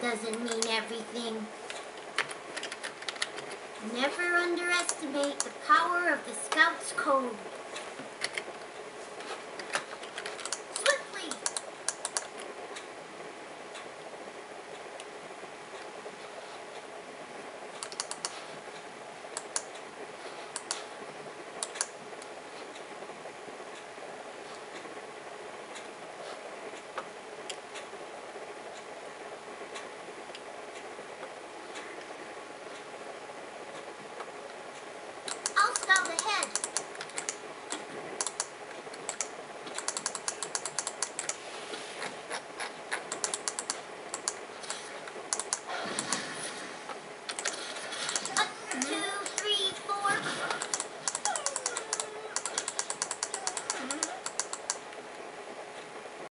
doesn't mean everything. Never underestimate the power of the Scouts Code.